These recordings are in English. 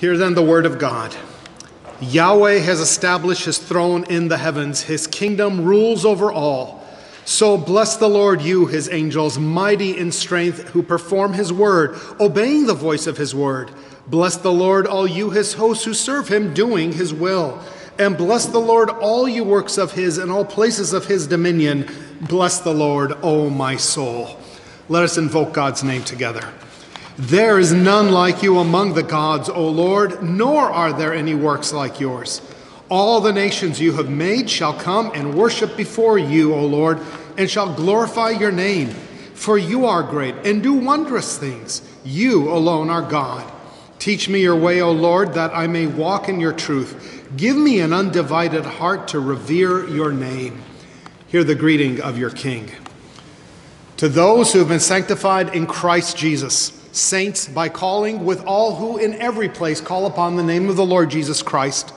Hear then the word of God. Yahweh has established his throne in the heavens, his kingdom rules over all. So bless the Lord, you, his angels, mighty in strength, who perform his word, obeying the voice of his word. Bless the Lord, all you, his hosts, who serve him, doing his will. And bless the Lord, all you works of his and all places of his dominion. Bless the Lord, O my soul. Let us invoke God's name together. There is none like you among the gods, O Lord, nor are there any works like yours. All the nations you have made shall come and worship before you, O Lord, and shall glorify your name. For you are great and do wondrous things. You alone are God. Teach me your way, O Lord, that I may walk in your truth. Give me an undivided heart to revere your name. Hear the greeting of your King. To those who have been sanctified in Christ Jesus, saints by calling with all who in every place call upon the name of the Lord Jesus Christ,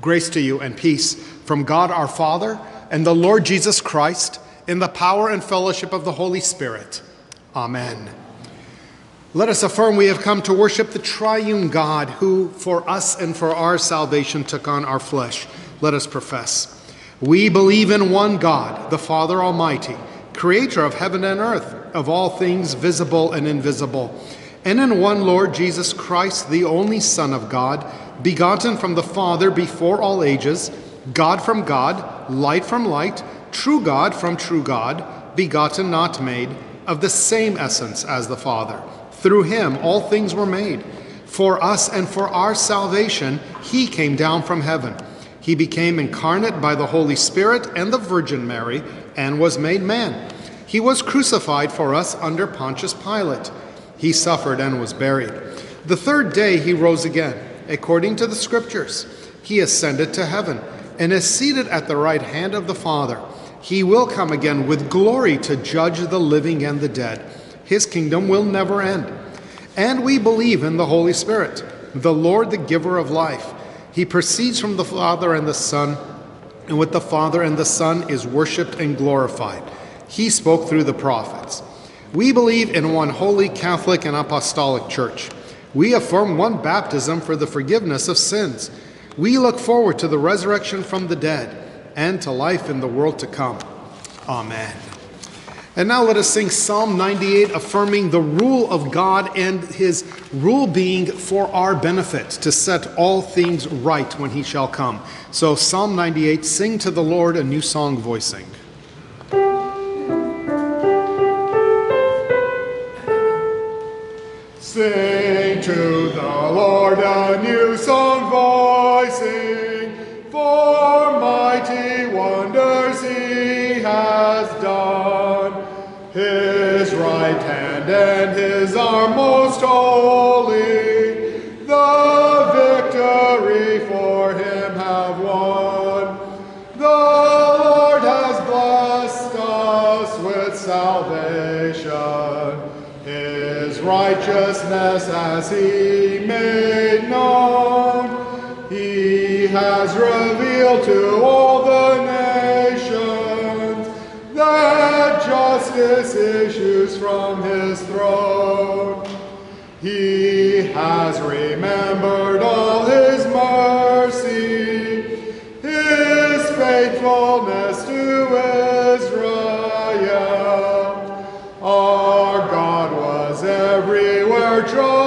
grace to you and peace from God our Father and the Lord Jesus Christ in the power and fellowship of the Holy Spirit. Amen. Let us affirm we have come to worship the triune God who, for us and for our salvation, took on our flesh. Let us profess. We believe in one God, the Father Almighty, creator of heaven and earth, of all things visible and invisible, and in one Lord Jesus Christ, the only Son of God, begotten from the Father before all ages, God from God, light from light, true God from true God, begotten, not made, of the same essence as the Father through him all things were made. For us and for our salvation, he came down from heaven. He became incarnate by the Holy Spirit and the Virgin Mary and was made man. He was crucified for us under Pontius Pilate. He suffered and was buried. The third day he rose again, according to the Scriptures. He ascended to heaven and is seated at the right hand of the Father. He will come again with glory to judge the living and the dead his kingdom will never end. And we believe in the Holy Spirit, the Lord, the giver of life. He proceeds from the Father and the Son, and with the Father and the Son is worshiped and glorified. He spoke through the prophets. We believe in one holy Catholic and Apostolic Church. We affirm one baptism for the forgiveness of sins. We look forward to the resurrection from the dead and to life in the world to come. Amen. And now let us sing Psalm 98, affirming the rule of God and his rule being for our benefit, to set all things right when he shall come. So, Psalm 98, sing to the Lord a new song voicing. Sing to the Lord a new song voicing, for mighty wonders he has done. His right hand and his arm most holy, the victory for him have won. The Lord has blessed us with salvation, righteousness as he made known. He has revealed to all the nations that justice issues from his throne. He has remembered all his mercy, his faithfulness everywhere triumphant.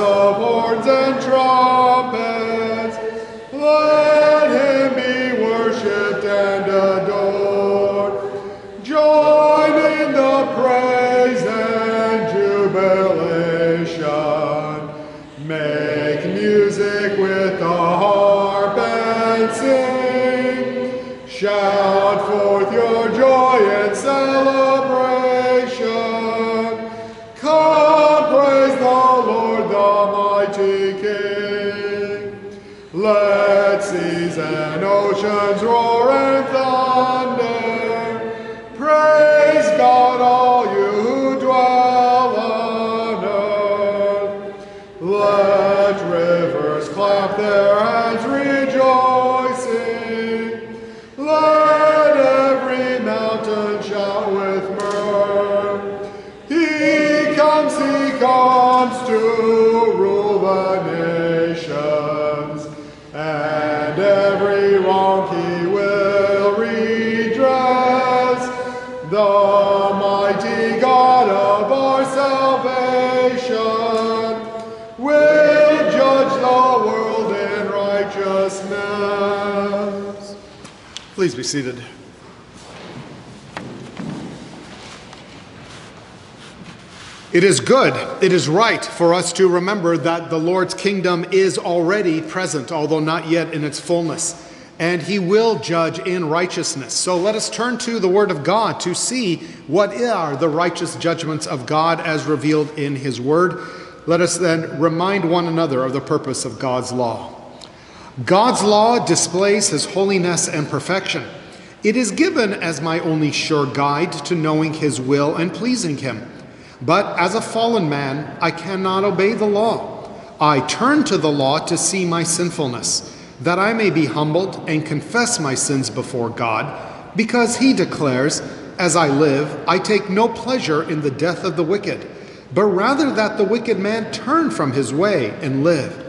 Horns and and oceans be seated. It is good, it is right for us to remember that the Lord's kingdom is already present, although not yet in its fullness, and he will judge in righteousness. So let us turn to the Word of God to see what are the righteous judgments of God as revealed in his Word. Let us then remind one another of the purpose of God's law. God's law displays his holiness and perfection. It is given as my only sure guide to knowing his will and pleasing him. But as a fallen man, I cannot obey the law. I turn to the law to see my sinfulness, that I may be humbled and confess my sins before God, because he declares, As I live, I take no pleasure in the death of the wicked, but rather that the wicked man turn from his way and live.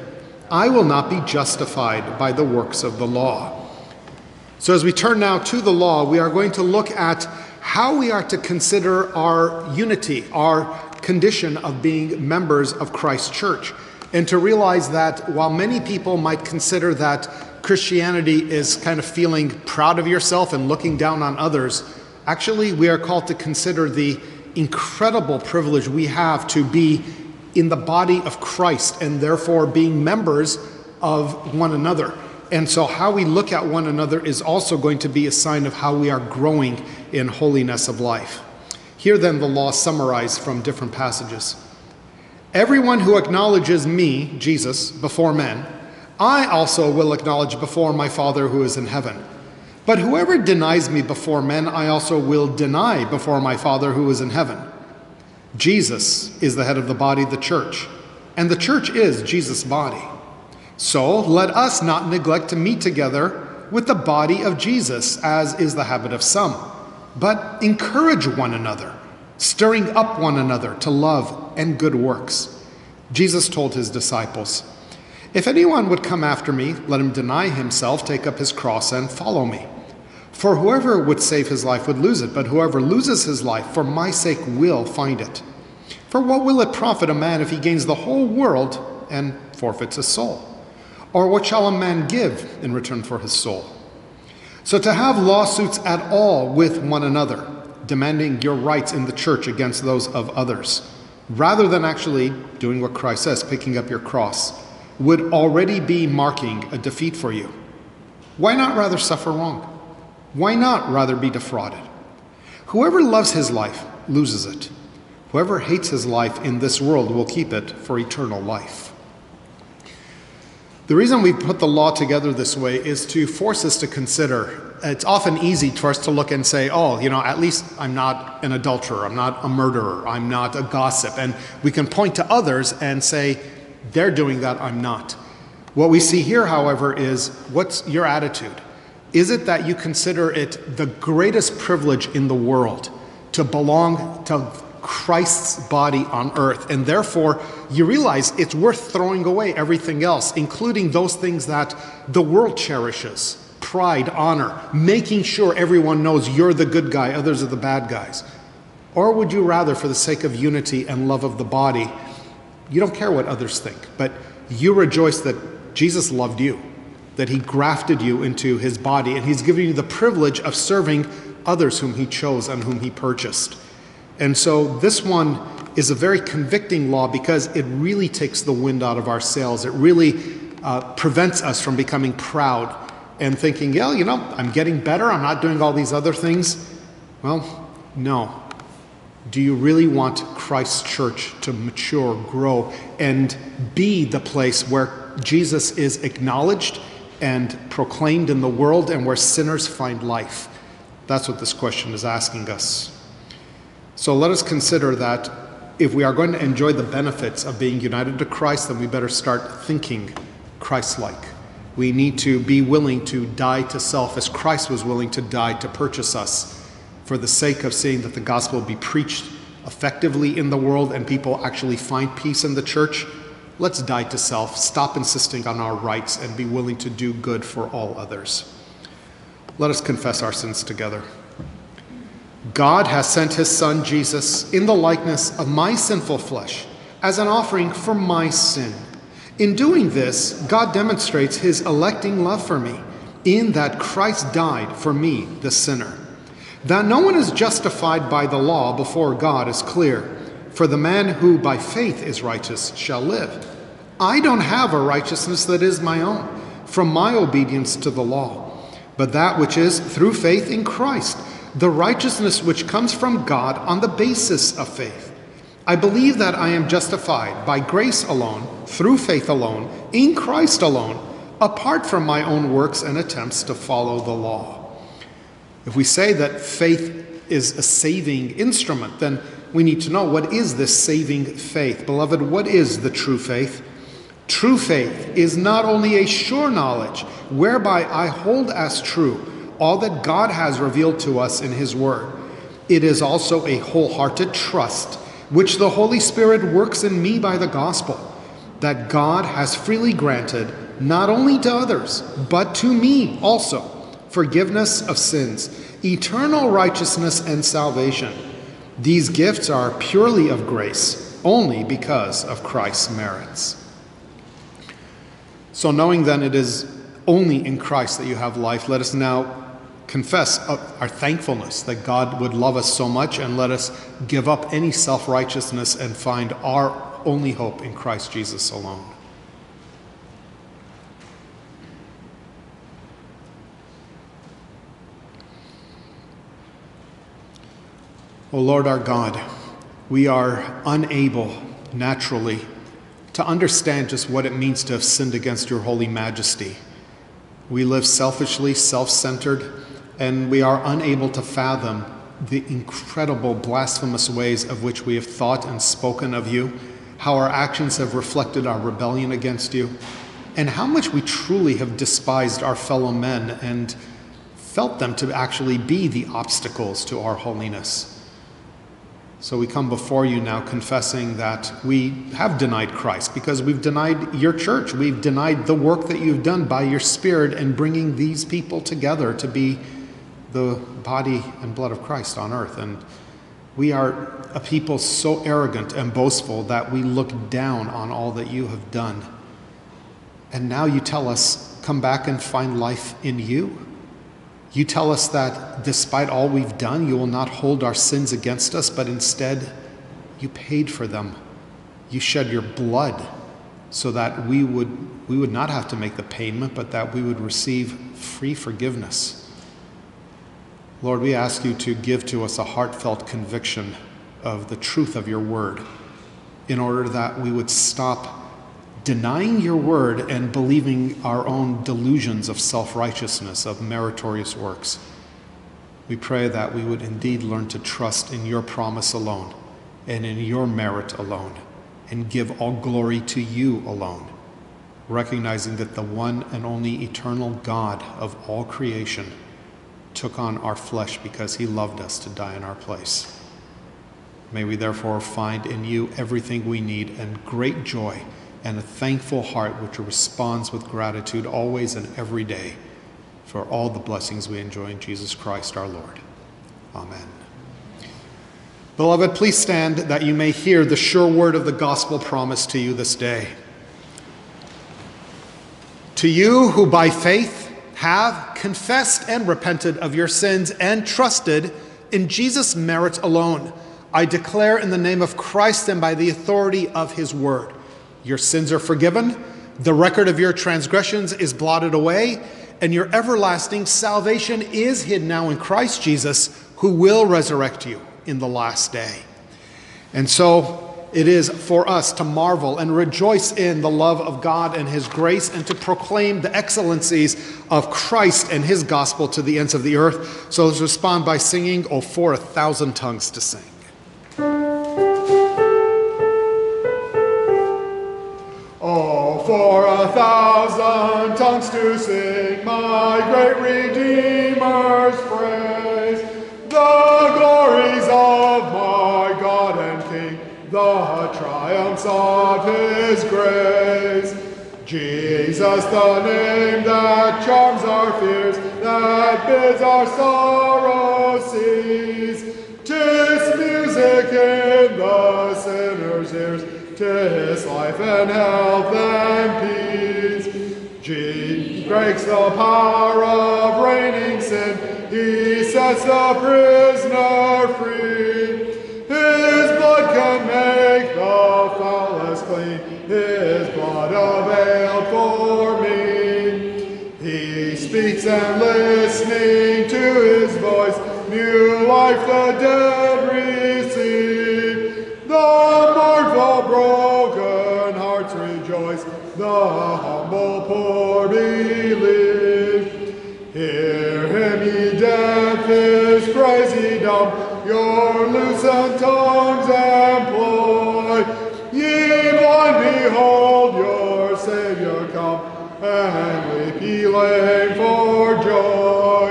I will not be justified by the works of the law. So, as we turn now to the law, we are going to look at how we are to consider our unity, our condition of being members of Christ's church, and to realize that while many people might consider that Christianity is kind of feeling proud of yourself and looking down on others, actually, we are called to consider the incredible privilege we have to be in the body of Christ and therefore being members of one another. And so, how we look at one another is also going to be a sign of how we are growing in holiness of life. Here, then, the law summarized from different passages. Everyone who acknowledges me, Jesus, before men, I also will acknowledge before my Father who is in heaven. But whoever denies me before men, I also will deny before my Father who is in heaven. Jesus is the head of the body, the church, and the church is Jesus' body. So let us not neglect to meet together with the body of Jesus, as is the habit of some, but encourage one another, stirring up one another to love and good works. Jesus told his disciples, If anyone would come after me, let him deny himself, take up his cross, and follow me. For whoever would save his life would lose it, but whoever loses his life for my sake will find it. For what will it profit a man if he gains the whole world and forfeits his soul? Or what shall a man give in return for his soul? So to have lawsuits at all with one another, demanding your rights in the church against those of others, rather than actually doing what Christ says, picking up your cross, would already be marking a defeat for you. Why not rather suffer wrong? Why not rather be defrauded? Whoever loves his life loses it. Whoever hates his life in this world will keep it for eternal life. The reason we put the law together this way is to force us to consider. It's often easy for us to look and say, oh, you know, at least I'm not an adulterer, I'm not a murderer, I'm not a gossip. And we can point to others and say, they're doing that, I'm not. What we see here, however, is what's your attitude? Is it that you consider it the greatest privilege in the world to belong to Christ's body on earth, and therefore you realize it's worth throwing away everything else, including those things that the world cherishes pride, honor, making sure everyone knows you're the good guy, others are the bad guys? Or would you rather, for the sake of unity and love of the body, you don't care what others think, but you rejoice that Jesus loved you, that he grafted you into his body, and he's given you the privilege of serving others whom he chose and whom he purchased. And so this one is a very convicting law because it really takes the wind out of our sails. It really uh, prevents us from becoming proud and thinking, yeah, you know, I'm getting better, I'm not doing all these other things. Well, No. Do you really want Christ's church to mature, grow, and be the place where Jesus is acknowledged and proclaimed in the world and where sinners find life? That's what this question is asking us. So let us consider that if we are going to enjoy the benefits of being united to Christ, then we better start thinking Christ like. We need to be willing to die to self as Christ was willing to die to purchase us for the sake of seeing that the gospel be preached effectively in the world and people actually find peace in the church. Let's die to self, stop insisting on our rights, and be willing to do good for all others. Let us confess our sins together. God has sent his Son Jesus in the likeness of my sinful flesh as an offering for my sin. In doing this, God demonstrates his electing love for me, in that Christ died for me, the sinner. That no one is justified by the law before God is clear, for the man who by faith is righteous shall live. I don't have a righteousness that is my own, from my obedience to the law, but that which is through faith in Christ the righteousness which comes from God on the basis of faith. I believe that I am justified by grace alone, through faith alone, in Christ alone, apart from my own works and attempts to follow the law. If we say that faith is a saving instrument, then we need to know what is this saving faith? Beloved, what is the true faith? True faith is not only a sure knowledge whereby I hold as true all that God has revealed to us in His Word. It is also a wholehearted trust, which the Holy Spirit works in me by the gospel, that God has freely granted not only to others, but to me also forgiveness of sins, eternal righteousness, and salvation. These gifts are purely of grace, only because of Christ's merits. So, knowing then it is only in Christ that you have life, let us now confess our thankfulness that God would love us so much and let us give up any self righteousness and find our only hope in Christ Jesus alone. O Lord our God, we are unable naturally to understand just what it means to have sinned against your holy majesty. We live selfishly, self centered and we are unable to fathom the incredible blasphemous ways of which we have thought and spoken of you, how our actions have reflected our rebellion against you, and how much we truly have despised our fellow men and felt them to actually be the obstacles to our holiness. So we come before you now confessing that we have denied Christ because we've denied your church. We've denied the work that you've done by your Spirit in bringing these people together to be the body and blood of Christ on earth. And we are a people so arrogant and boastful that we look down on all that you have done. And now you tell us, come back and find life in you. You tell us that despite all we've done, you will not hold our sins against us, but instead you paid for them. You shed your blood so that we would, we would not have to make the payment, but that we would receive free forgiveness. Lord, we ask you to give to us a heartfelt conviction of the truth of your word in order that we would stop denying your word and believing our own delusions of self righteousness, of meritorious works. We pray that we would indeed learn to trust in your promise alone and in your merit alone and give all glory to you alone, recognizing that the one and only eternal God of all creation took on our flesh because he loved us to die in our place. May we therefore find in you everything we need and great joy and a thankful heart which responds with gratitude always and every day for all the blessings we enjoy in Jesus Christ our Lord. Amen. Beloved, please stand that you may hear the sure word of the gospel promised to you this day. To you who by faith have confessed and repented of your sins and trusted in Jesus' merit alone. I declare in the name of Christ and by the authority of his word your sins are forgiven, the record of your transgressions is blotted away, and your everlasting salvation is hid now in Christ Jesus, who will resurrect you in the last day. And so it is for us to marvel and rejoice in the love of God and His grace and to proclaim the excellencies of Christ and His gospel to the ends of the earth. So let's respond by singing, Oh, for a thousand tongues to sing. For a thousand tongues to sing my great Redeemer's praise, the glories of my God and King, the triumphs of his grace. Jesus, the name that charms our fears, that bids our sorrows cease. Tis music in the sinner's ears, tis life and health and peace. Jesus breaks the power of reigning sin, he sets the prisoner free. His blood can make the foulest clean, his blood availed for me. He speaks and listening to his voice, new life the dead. Rejoice, the humble poor believe. Hear him, ye deaf, his praise dumb, your loosened tongues employ. Ye blind, behold your Savior come, and weep ye lame for joy.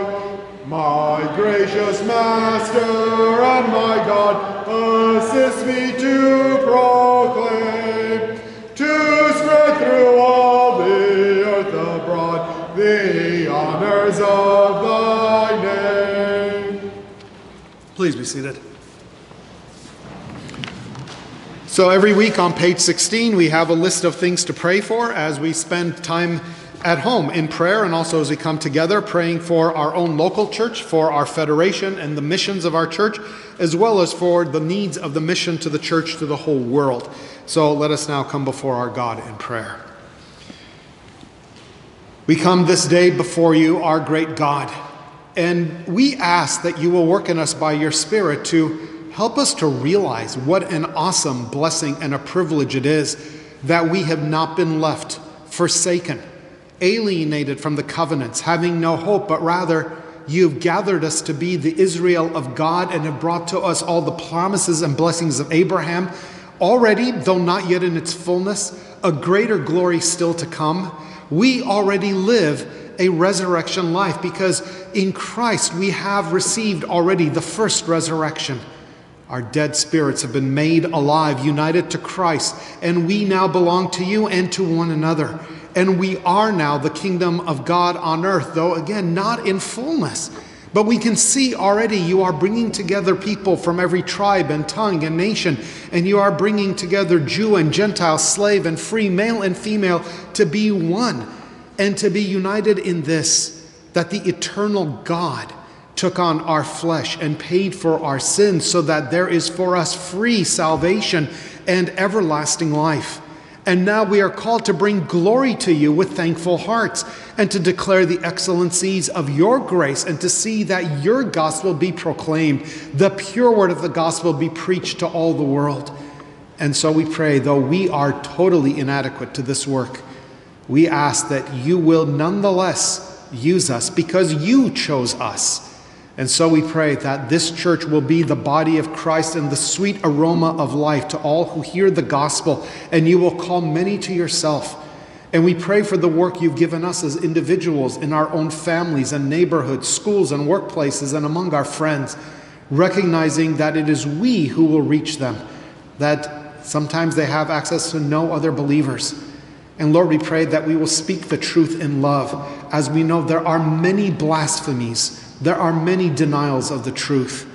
My gracious Master and my God, assist me to proclaim, honors of thy name. Please be seated. So, every week on page 16, we have a list of things to pray for as we spend time at home in prayer and also as we come together praying for our own local church, for our federation and the missions of our church, as well as for the needs of the mission to the church to the whole world. So, let us now come before our God in prayer. We come this day before you, our great God, and we ask that you will work in us by your Spirit to help us to realize what an awesome blessing and a privilege it is that we have not been left forsaken, alienated from the covenants, having no hope, but rather you've gathered us to be the Israel of God and have brought to us all the promises and blessings of Abraham. Already, though not yet in its fullness, a greater glory still to come. We already live a resurrection life because in Christ we have received already the first resurrection. Our dead spirits have been made alive, united to Christ, and we now belong to you and to one another. And we are now the kingdom of God on earth, though again, not in fullness. But we can see already you are bringing together people from every tribe and tongue and nation, and you are bringing together Jew and Gentile, slave and free, male and female, to be one and to be united in this that the eternal God took on our flesh and paid for our sins so that there is for us free salvation and everlasting life. And now we are called to bring glory to you with thankful hearts and to declare the excellencies of your grace and to see that your gospel be proclaimed, the pure word of the gospel be preached to all the world. And so we pray, though we are totally inadequate to this work, we ask that you will nonetheless use us because you chose us. And so we pray that this church will be the body of Christ and the sweet aroma of life to all who hear the gospel, and you will call many to yourself. And we pray for the work you've given us as individuals in our own families and neighborhoods, schools and workplaces, and among our friends, recognizing that it is we who will reach them, that sometimes they have access to no other believers. And Lord, we pray that we will speak the truth in love, as we know there are many blasphemies there are many denials of the truth.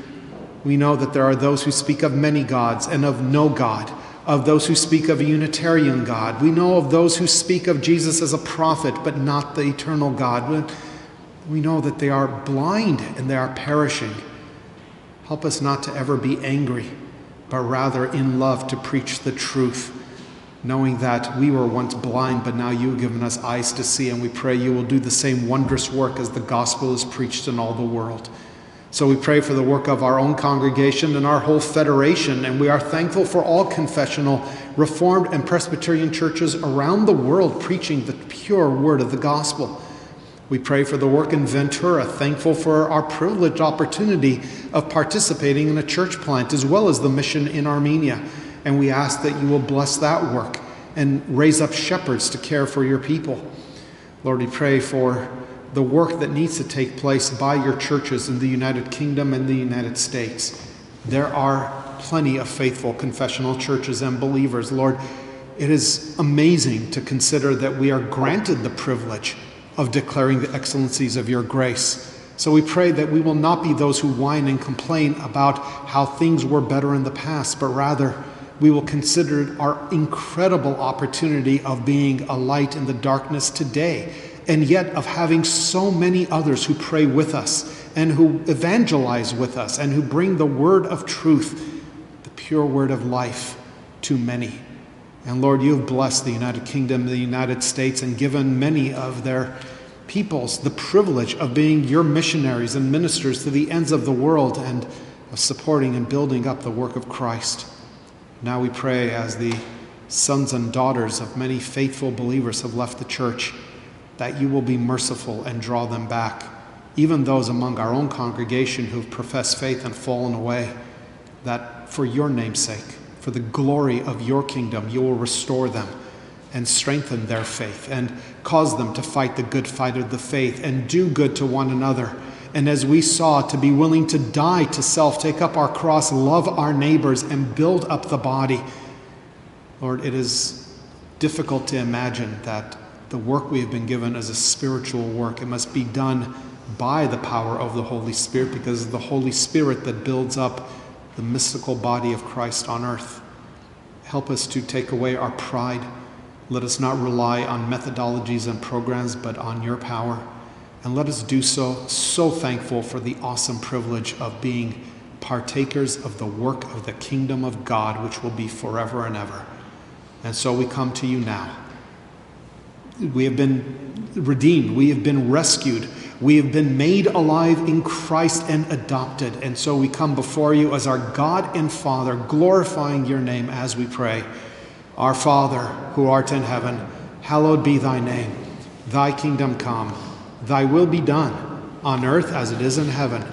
We know that there are those who speak of many gods and of no God, of those who speak of a Unitarian God. We know of those who speak of Jesus as a prophet, but not the eternal God. We know that they are blind and they are perishing. Help us not to ever be angry, but rather in love to preach the truth knowing that we were once blind, but now you've given us eyes to see, and we pray you will do the same wondrous work as the gospel is preached in all the world. So we pray for the work of our own congregation and our whole federation, and we are thankful for all confessional, Reformed, and Presbyterian churches around the world preaching the pure word of the gospel. We pray for the work in Ventura, thankful for our privileged opportunity of participating in a church plant as well as the mission in Armenia. And we ask that you will bless that work and raise up shepherds to care for your people. Lord, we pray for the work that needs to take place by your churches in the United Kingdom and the United States. There are plenty of faithful confessional churches and believers. Lord, it is amazing to consider that we are granted the privilege of declaring the excellencies of your grace. So we pray that we will not be those who whine and complain about how things were better in the past, but rather we will consider our incredible opportunity of being a light in the darkness today and yet of having so many others who pray with us and who evangelize with us and who bring the word of truth, the pure word of life, to many. And Lord, you have blessed the United Kingdom, the United States, and given many of their peoples the privilege of being your missionaries and ministers to the ends of the world and of supporting and building up the work of Christ. Now we pray as the sons and daughters of many faithful believers have left the church that you will be merciful and draw them back, even those among our own congregation who've professed faith and fallen away, that for your name's sake, for the glory of your kingdom, you will restore them and strengthen their faith and cause them to fight the good fight of the faith and do good to one another. And as we saw, to be willing to die to self, take up our cross, love our neighbors, and build up the body. Lord, it is difficult to imagine that the work we have been given as a spiritual work. It must be done by the power of the Holy Spirit because the Holy Spirit that builds up the mystical body of Christ on earth. Help us to take away our pride. Let us not rely on methodologies and programs, but on your power. And let us do so, so thankful for the awesome privilege of being partakers of the work of the kingdom of God, which will be forever and ever. And so we come to you now we have been redeemed. We have been rescued. We have been made alive in Christ and adopted. And so we come before you as our God and Father, glorifying your name as we pray. Our Father, who art in heaven, hallowed be thy name. Thy kingdom come, thy will be done, on earth as it is in heaven.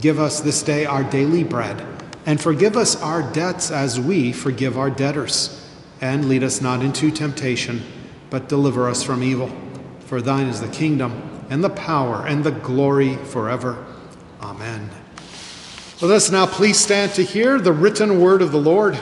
Give us this day our daily bread, and forgive us our debts as we forgive our debtors. And lead us not into temptation but deliver us from evil. For thine is the kingdom, and the power, and the glory forever. Amen. Let us now please stand to hear the written word of the Lord.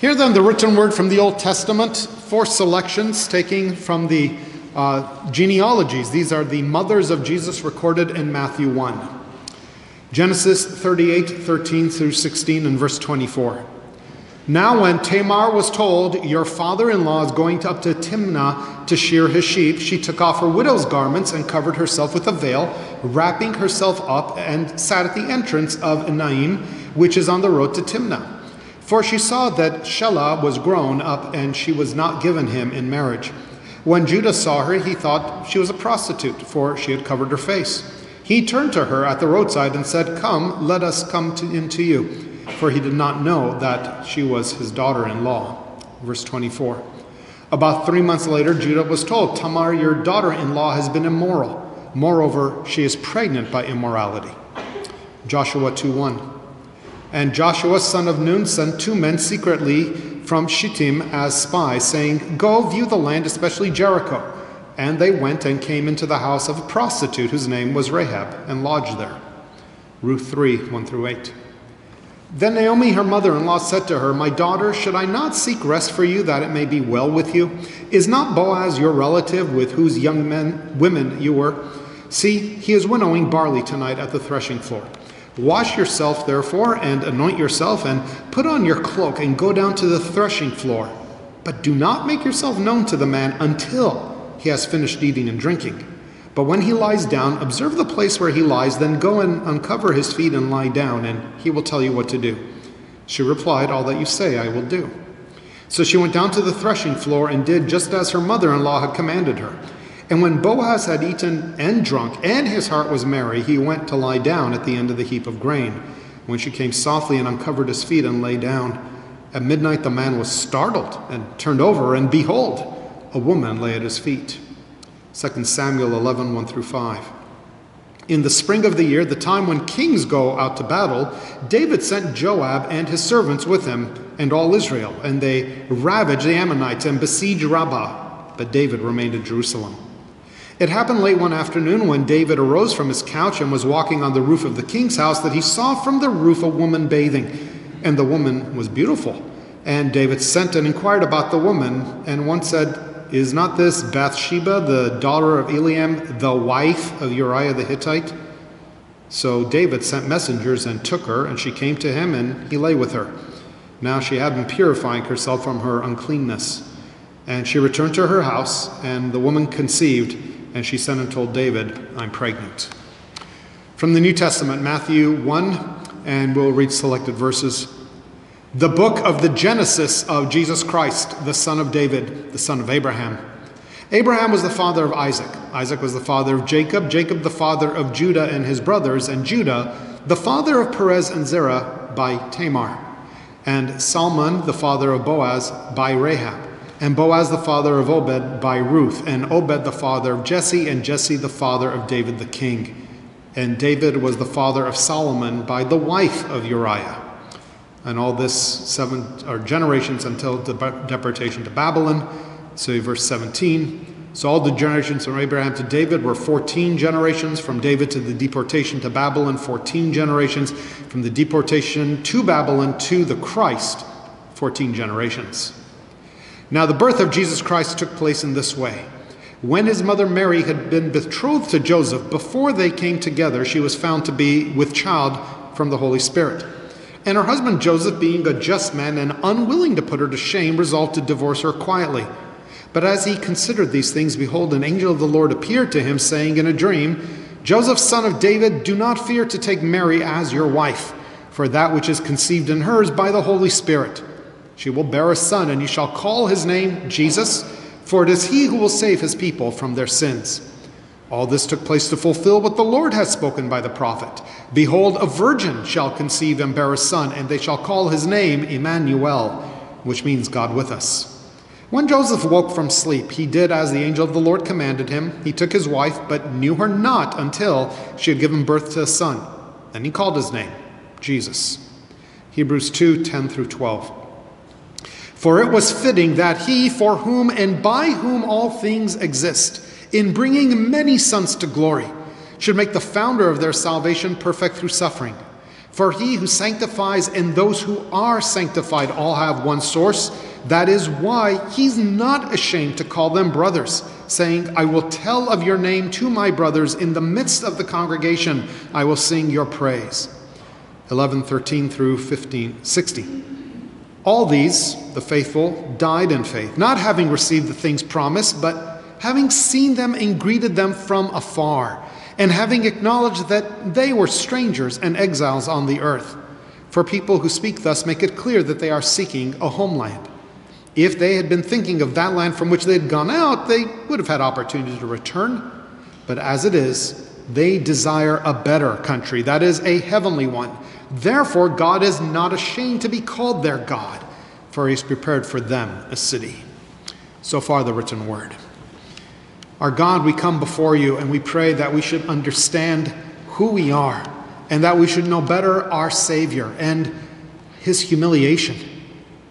Hear then the written word from the Old Testament, four selections taking from the uh, genealogies. These are the mothers of Jesus recorded in Matthew 1. Genesis 38, 13 through 16, and verse 24. Now, when Tamar was told, Your father in law is going up to Timnah to shear his sheep, she took off her widow's garments and covered herself with a veil, wrapping herself up, and sat at the entrance of Enaim, which is on the road to Timnah. For she saw that Shelah was grown up, and she was not given him in marriage. When Judah saw her, he thought she was a prostitute, for she had covered her face. He turned to her at the roadside and said, Come, let us come to, in to you. For he did not know that she was his daughter in law. Verse 24. About three months later, Judah was told, Tamar, your daughter in law, has been immoral. Moreover, she is pregnant by immorality. Joshua 2 1. And Joshua, son of Nun, sent two men secretly from Shittim as spies, saying, Go view the land, especially Jericho. And they went and came into the house of a prostitute whose name was Rahab, and lodged there. Ruth 3 1 through 8. Then Naomi, her mother in law, said to her, My daughter, should I not seek rest for you that it may be well with you? Is not Boaz your relative with whose young men, women you were? See, he is winnowing barley tonight at the threshing floor. Wash yourself, therefore, and anoint yourself, and put on your cloak, and go down to the threshing floor. But do not make yourself known to the man until he has finished eating and drinking. But when he lies down, observe the place where he lies, then go and uncover his feet and lie down, and he will tell you what to do. She replied, All that you say I will do. So she went down to the threshing floor and did just as her mother in law had commanded her. And when Boaz had eaten and drunk, and his heart was merry, he went to lie down at the end of the heap of grain. When she came softly and uncovered his feet and lay down, at midnight the man was startled and turned over, and behold, a woman lay at his feet. 2 Samuel 11 1 through 5. In the spring of the year, the time when kings go out to battle, David sent Joab and his servants with him and all Israel, and they ravaged the Ammonites and besieged Rabbah. But David remained in Jerusalem. It happened late one afternoon when David arose from his couch and was walking on the roof of the king's house that he saw from the roof a woman bathing, and the woman was beautiful. And David sent and inquired about the woman, and one said, Is not this Bathsheba, the daughter of Eliam, the wife of Uriah the Hittite? So David sent messengers and took her, and she came to him, and he lay with her. Now she had been purifying herself from her uncleanness. And she returned to her house, and the woman conceived and she sent and told David, I'm pregnant. From the New Testament, Matthew 1, and we'll read selected verses. The book of the Genesis of Jesus Christ, the son of David, the son of Abraham. Abraham was the father of Isaac. Isaac was the father of Jacob. Jacob, the father of Judah and his brothers. And Judah, the father of Perez and Zerah by Tamar. And Salmon, the father of Boaz by Rahab and Boaz the father of Obed by Ruth, and Obed the father of Jesse, and Jesse the father of David the king. And David was the father of Solomon by the wife of Uriah. And all this seven or generations until the deportation to Babylon. So verse 17. So all the generations from Abraham to David were 14 generations. From David to the deportation to Babylon, 14 generations. From the deportation to Babylon to the Christ, 14 generations. Now, the birth of Jesus Christ took place in this way. When his mother Mary had been betrothed to Joseph, before they came together, she was found to be with child from the Holy Spirit. And her husband Joseph, being a just man and unwilling to put her to shame, resolved to divorce her quietly. But as he considered these things, behold, an angel of the Lord appeared to him, saying in a dream, Joseph, son of David, do not fear to take Mary as your wife, for that which is conceived in her is by the Holy Spirit. She will bear a son, and you shall call his name Jesus, for it is he who will save his people from their sins. All this took place to fulfill what the Lord has spoken by the prophet. Behold, a virgin shall conceive and bear a son, and they shall call his name Emmanuel, which means God with us. When Joseph woke from sleep, he did as the angel of the Lord commanded him. He took his wife, but knew her not until she had given birth to a son. Then he called his name Jesus. Hebrews 2 10 through 12. For it was fitting that he, for whom and by whom all things exist, in bringing many sons to glory, should make the founder of their salvation perfect through suffering. For he who sanctifies and those who are sanctified all have one source. That is why he's not ashamed to call them brothers, saying, I will tell of your name to my brothers in the midst of the congregation, I will sing your praise. 11, 13 through 15, 16. All these, the faithful, died in faith, not having received the things promised, but having seen them and greeted them from afar, and having acknowledged that they were strangers and exiles on the earth. For people who speak thus make it clear that they are seeking a homeland. If they had been thinking of that land from which they had gone out, they would have had opportunity to return. But as it is, they desire a better country, that is, a heavenly one. Therefore, God is not ashamed to be called their God, for he has prepared for them a city. So far, the written word. Our God, we come before you and we pray that we should understand who we are and that we should know better our Savior and his humiliation,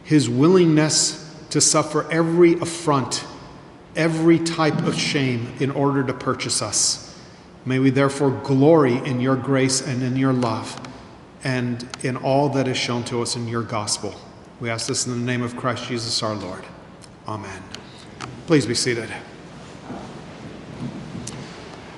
his willingness to suffer every affront, every type of shame in order to purchase us. May we therefore glory in your grace and in your love and in all that is shown to us in your gospel. We ask this in the name of Christ Jesus our Lord. Amen. Please be seated.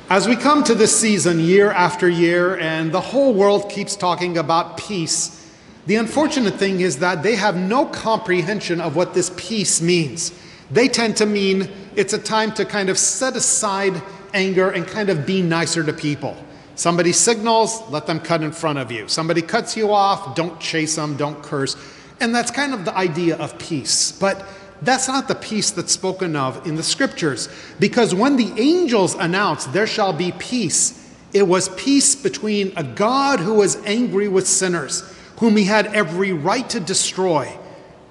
As we come to this season year after year, and the whole world keeps talking about peace, the unfortunate thing is that they have no comprehension of what this peace means. They tend to mean it's a time to kind of set aside anger and kind of be nicer to people. Somebody signals, let them cut in front of you. Somebody cuts you off, don't chase them, don't curse. And that's kind of the idea of peace. But that's not the peace that's spoken of in the scriptures. Because when the angels announced, There shall be peace, it was peace between a God who was angry with sinners, whom he had every right to destroy,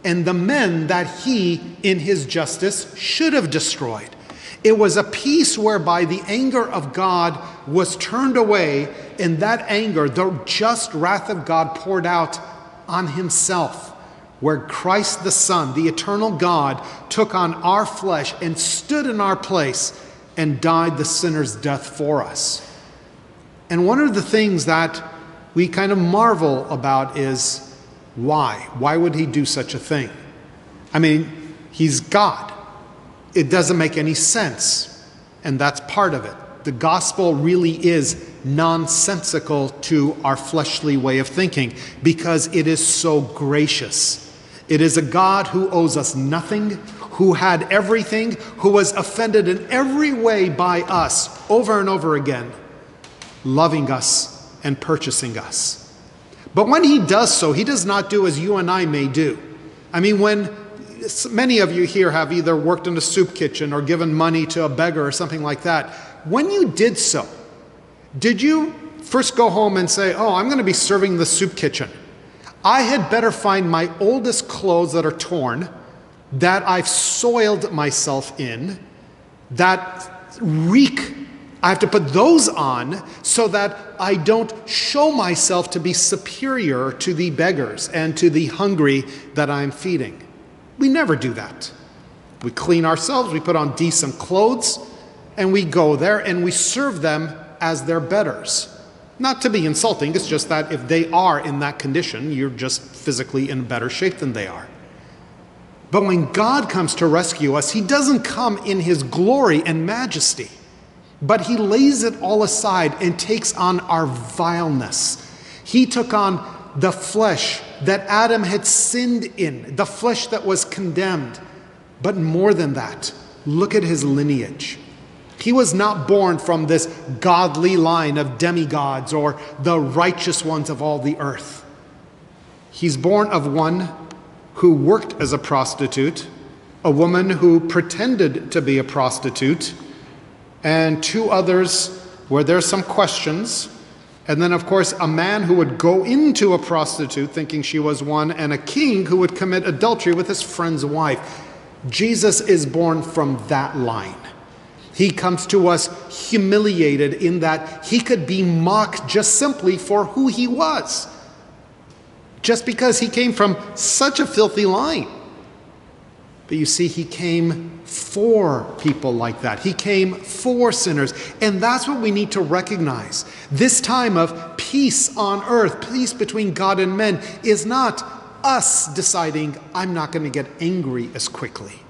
and the men that he, in his justice, should have destroyed. It was a peace whereby the anger of God was turned away, and that anger, the just wrath of God, poured out on himself, where Christ the Son, the eternal God, took on our flesh and stood in our place and died the sinner's death for us. And one of the things that we kind of marvel about is why? Why would he do such a thing? I mean, he's God. It doesn't make any sense. And that's part of it. The gospel really is nonsensical to our fleshly way of thinking because it is so gracious. It is a God who owes us nothing, who had everything, who was offended in every way by us over and over again, loving us and purchasing us. But when he does so, he does not do as you and I may do. I mean, when many of you here have either worked in a soup kitchen or given money to a beggar or something like that, when you did so, did you first go home and say, Oh, I'm going to be serving the soup kitchen? I had better find my oldest clothes that are torn, that I've soiled myself in, that reek. I have to put those on so that I don't show myself to be superior to the beggars and to the hungry that I'm feeding. We never do that. We clean ourselves, we put on decent clothes, and we go there and we serve them as their betters. Not to be insulting, it's just that if they are in that condition, you're just physically in better shape than they are. But when God comes to rescue us, He doesn't come in His glory and majesty, but He lays it all aside and takes on our vileness. He took on the flesh that Adam had sinned in, the flesh that was condemned. But more than that, look at his lineage. He was not born from this godly line of demigods or the righteous ones of all the earth. He's born of one who worked as a prostitute, a woman who pretended to be a prostitute, and two others where there's some questions. And then, of course, a man who would go into a prostitute thinking she was one, and a king who would commit adultery with his friend's wife. Jesus is born from that line. He comes to us humiliated in that he could be mocked just simply for who he was, just because he came from such a filthy line. But you see, he came for people like that. He came for sinners. And that's what we need to recognize. This time of peace on earth, peace between God and men, is not us deciding, I'm not going to get angry as quickly.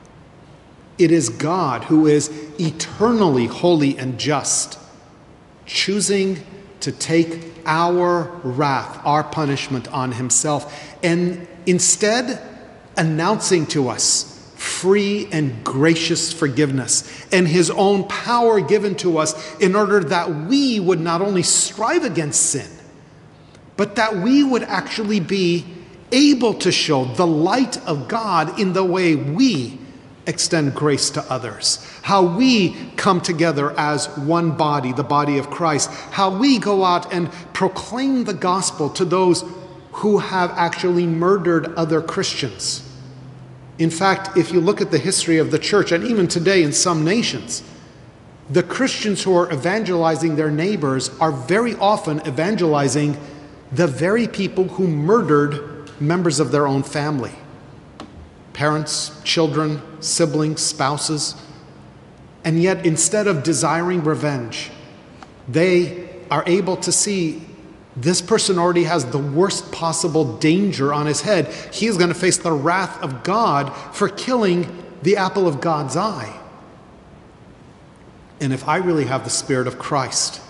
It is God who is eternally holy and just, choosing to take our wrath, our punishment on himself, and instead announcing to us free and gracious forgiveness and his own power given to us in order that we would not only strive against sin, but that we would actually be able to show the light of God in the way we extend grace to others, how we come together as one body, the body of Christ, how we go out and proclaim the gospel to those who have actually murdered other Christians. In fact, if you look at the history of the church, and even today in some nations, the Christians who are evangelizing their neighbors are very often evangelizing the very people who murdered members of their own family parents, children, siblings, spouses. And yet, instead of desiring revenge, they are able to see this person already has the worst possible danger on his head. He is going to face the wrath of God for killing the apple of God's eye. And if I really have the Spirit of Christ,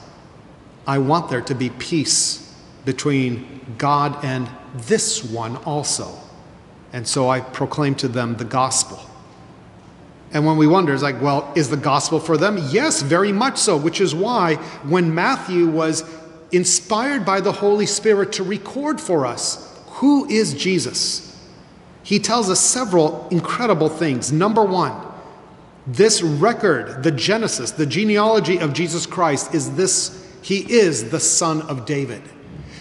I want there to be peace between God and this one also. And so I proclaim to them the gospel. And when we wonder, it's like, well, is the gospel for them? Yes, very much so, which is why when Matthew was inspired by the Holy Spirit to record for us who is Jesus, he tells us several incredible things. Number one, this record, the Genesis, the genealogy of Jesus Christ, is this He is the Son of David.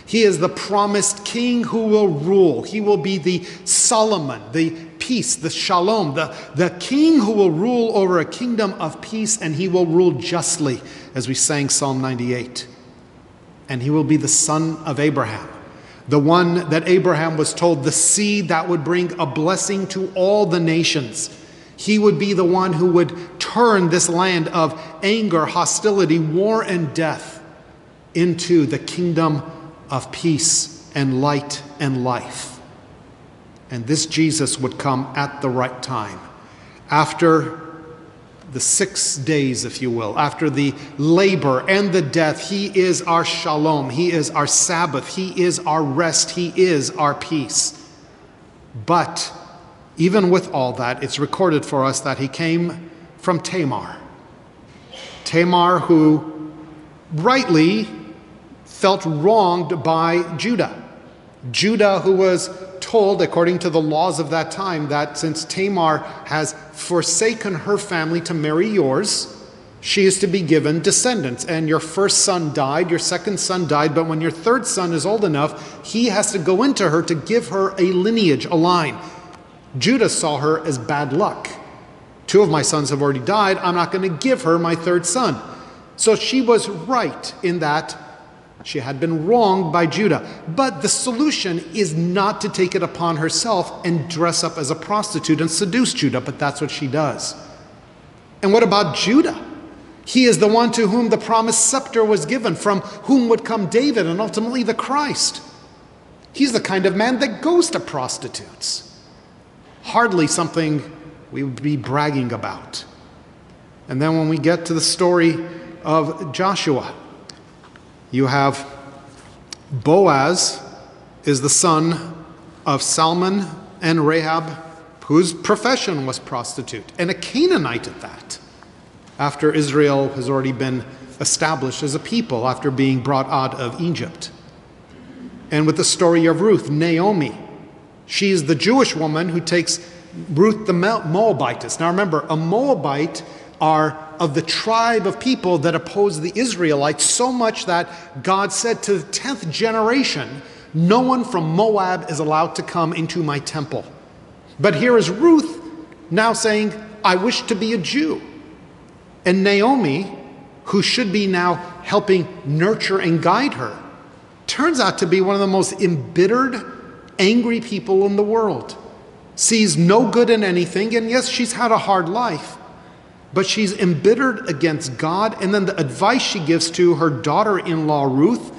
He is the promised king who will rule. He will be the Solomon, the peace, the shalom, the, the king who will rule over a kingdom of peace, and he will rule justly, as we sang Psalm 98. And he will be the son of Abraham, the one that Abraham was told, the seed that would bring a blessing to all the nations. He would be the one who would turn this land of anger, hostility, war, and death into the kingdom of peace and light and life. And this Jesus would come at the right time. After the six days, if you will, after the labor and the death, He is our shalom. He is our Sabbath. He is our rest. He is our peace. But even with all that, it's recorded for us that He came from Tamar. Tamar, who rightly felt wronged by Judah. Judah, who was told, according to the laws of that time, that since Tamar has forsaken her family to marry yours, she is to be given descendants. And your first son died, your second son died, but when your third son is old enough, he has to go into her to give her a lineage, a line. Judah saw her as bad luck. Two of my sons have already died. I'm not going to give her my third son. So she was right in that she had been wronged by Judah. But the solution is not to take it upon herself and dress up as a prostitute and seduce Judah, but that's what she does. And what about Judah? He is the one to whom the promised scepter was given, from whom would come David and ultimately the Christ. He's the kind of man that goes to prostitutes. Hardly something we would be bragging about. And then when we get to the story of Joshua, you have Boaz is the son of Salmon and Rahab, whose profession was prostitute, and a Canaanite at that, after Israel has already been established as a people after being brought out of Egypt. And with the story of Ruth, Naomi, she is the Jewish woman who takes Ruth the Moabitess. Now remember, a Moabite are of the tribe of people that oppose the Israelites so much that God said to the 10th generation, No one from Moab is allowed to come into my temple. But here is Ruth now saying, I wish to be a Jew. And Naomi, who should be now helping nurture and guide her, turns out to be one of the most embittered, angry people in the world. Sees no good in anything, and yes, she's had a hard life but she's embittered against God. And then the advice she gives to her daughter in law, Ruth,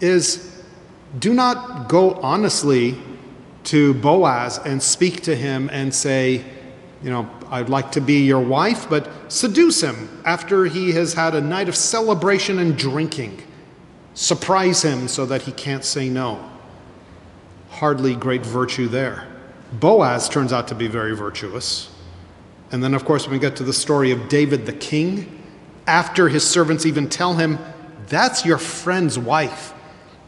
is do not go honestly to Boaz and speak to him and say, you know, I'd like to be your wife, but seduce him after he has had a night of celebration and drinking. Surprise him so that he can't say no. Hardly great virtue there. Boaz turns out to be very virtuous. And then, of course, we get to the story of David the king, after his servants even tell him, That's your friend's wife.